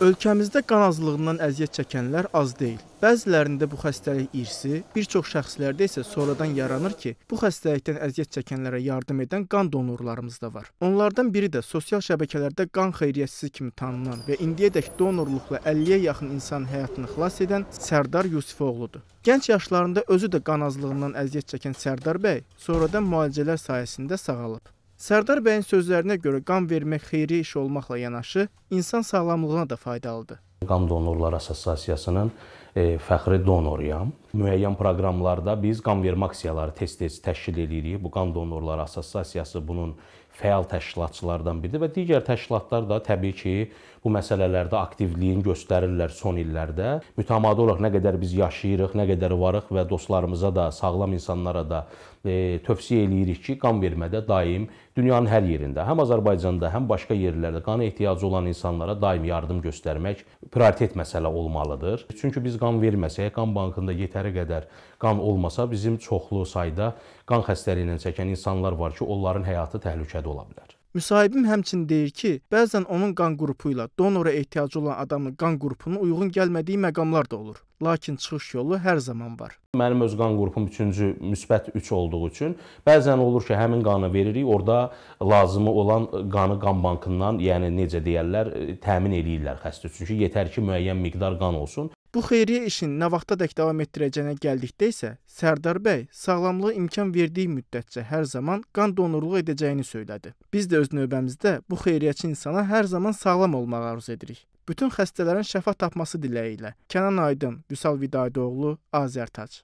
Ölkəmizdə qan azlığından əziyyət çəkənlər az deyil. Bəzilərində bu xəstəlik irsi, bir çox şəxslərdə isə sonradan yaranır ki, bu xəstəlikdən əziyyət çəkənlərə yardım edən qan donorlarımız da var. Onlardan biri də sosial şəbəkələrdə qan xeyriyyəçisi kimi tanınan və indiyədək donorluqla 50-yə yaxın insanın həyatını xilas edən Sərdar Yusifoğludur. Gənc yaşlarında özü də qan azlığından əziyyət çəkən Sərdar bəy sonradan müalicələr sayəsində sağalıb. Sərdar bəyin sözlərinə görə qan vermək xeyri iş olmaqla yanaşı, insan sağlamlığına da faydalıdır. Qan Donorlar Assosiasiyasının fəxri donoruyam. Müəyyən proqramlarda biz qan vermə aksiyaları tez-tez təşkil edirik. Bu Qan Donorlar Assosiasiyası bunun fəal təşkilatçılardan biridir və digər təşkilatlar da təbii ki, bu məsələlərdə aktivliyin göstərirlər son illərdə. Mütəmadi olaraq nə qədər biz yaşayırıq, nə qədər varıq və dostlarımıza da, sağlam insanlara da e, tövsiyə eləyirik ki, qan vermədə daim dünyanın hər yerində, həm Azərbaycanda, həm başqa yerlərdə qana ehtiyacı olan insanlara daim yardım göstərmək prioritet məsələ olmalıdır. Çünki biz qan verməsək, qan bankında yetəri qədər qan olmasa, bizim çoxlu sayda qan xəstəliyindən çəkən insanlar var ki, onların həyatı təhlükədə ola bilər. Müsahibim həmçinin deyir ki, bəzən onun qan qrupu ilə donora ehtiyacı olan adamın qan qrupuna uyğun gəlmədiyi məqamlar da olur. Lakin çıxış yolu hər zaman var. Mənim öz qan qrupum 3-cü müsbət 3 olduğu üçün bəzən olur ki, həmin qanı veririk, orada lazımı olan qanı qan bankından, yəni necə deyirlər, təmin eləyirlər xəstə üçün ki, yetər ki, müəyyən miqdar qan olsun. Bu xeyriyyə işin nə vaxtadək davam etdirəcəyinə gəldikdə isə Sərdar bəy sağlamlığa imkan verdiyi müddətcə hər zaman qan donorluğu edəcəyini söylədi. Biz də öz növbəmizdə bu xeyriyyəçi insana hər zaman sağlam olmağı arzu edirik. Bütün xəstələrin şəfa tapması diləyi ilə Kənan Aydın, Vüsal Vidadoğlu, Azərtac